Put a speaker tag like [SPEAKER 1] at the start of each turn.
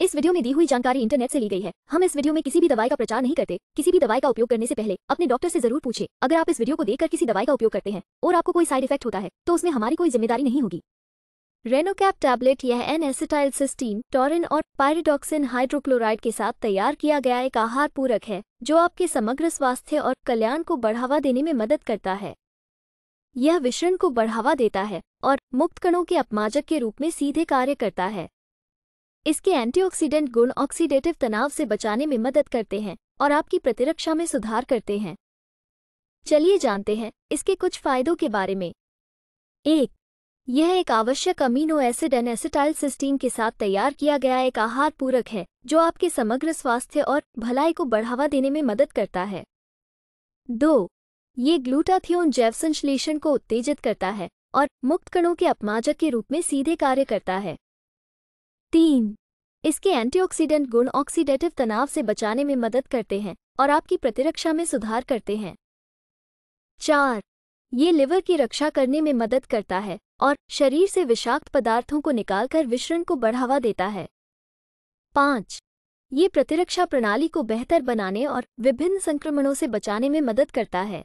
[SPEAKER 1] इस वीडियो में दी हुई जानकारी इंटरनेट से ली गई है। हम इस वीडियो में किसी भी दवाई का प्रचार नहीं करते। किसी भी दवाई का उपयोग करने से पहले अपने डॉक्टर से ज़रूर पूछे। अगर आप इस वीडियो को देखकर किसी दवाई का उपयोग करते हैं और आपको कोई साइड इफ़ेक्ट होता है तो उसमें हमारी कोई ज़िम्मेदारी नहीं होगी। रेनोकैप टैबलेट यह एन एसिटाइल सिस्टीन टोरिन और पायरिडॉक्सिन हाइड्रोक्लोराइड के साथ तैयार किया गया एक आहार पूरक है, जो आपके समग्र स्वास्थ्य और कल्याण को बढ़ावा देने में मदद करता है। यह विषण को बढ़ावा देता है और मुक्त कणों के अपमाजक के रूप में सीधे कार्य करता है। इसके एंटीऑक्सीडेंट गुण ऑक्सीडेटिव तनाव से बचाने में मदद करते हैं और आपकी प्रतिरक्षा में सुधार करते हैं। चलिए जानते हैं इसके कुछ फायदों के बारे में। एक, यह एक आवश्यक amino acid N acetyl cysteine के साथ तैयार किया गया एक आहार पूरक है, जो आपके समग्र स्वास्थ्य और भलाई को बढ़ावा देने में मदद करता है। दो, ये ग्लूटाथियोन जैव संश्लेषण को उत्तेजित करता है और मुक्त कणों के अपमाजक के रूप में सीधे कार्य करता है। तीन। इसके एंटीऑक्सीडेंट गुण ऑक्सीडेटिव तनाव से बचाने में मदद करते हैं और आपकी प्रतिरक्षा में सुधार करते हैं। चार। ये लिवर की रक्षा करने में मदद करता है और शरीर से विषाक्त पदार्थों को निकालकर विषरण को बढ़ावा देता है। पाँच। ये प्रतिरक्षा प्रणाली को बेहतर बनाने और विभिन्न संक्रमणों से बचाने में मदद करता है।